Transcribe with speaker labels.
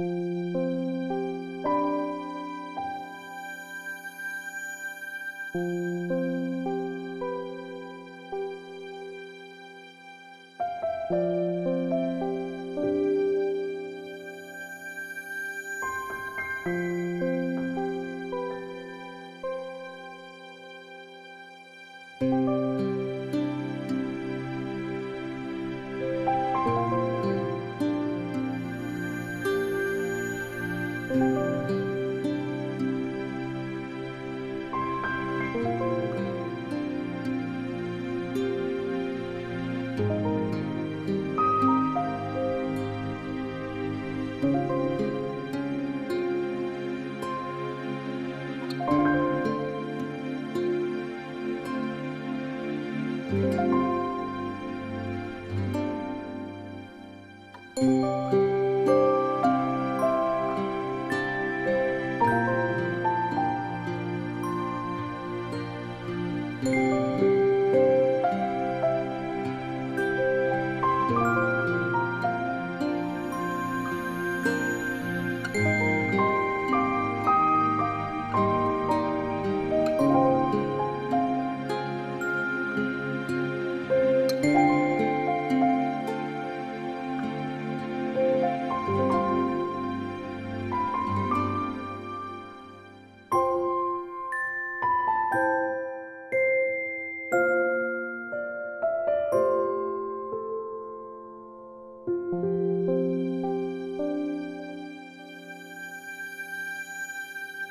Speaker 1: Música Bye.